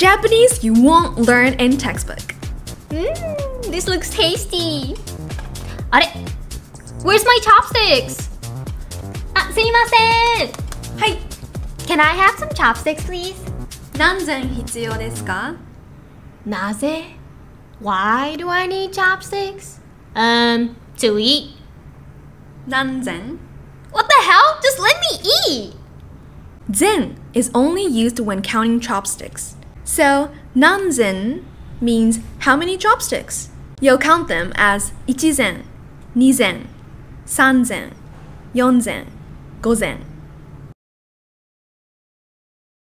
Japanese you won't learn in textbook. Mmm, this looks tasty. あれ Where's my chopsticks? あ、すいません。はい。 Can I have some chopsticks, please? 何膳必要ですかなぜ Why do I need chopsticks? Um, to eat. 何膳 What the hell? Just let me eat! Zen is only used when counting chopsticks. So, nanzen means how many chopsticks. You'll count them as ichizen, nizen, sanzen, yonzen, gozen.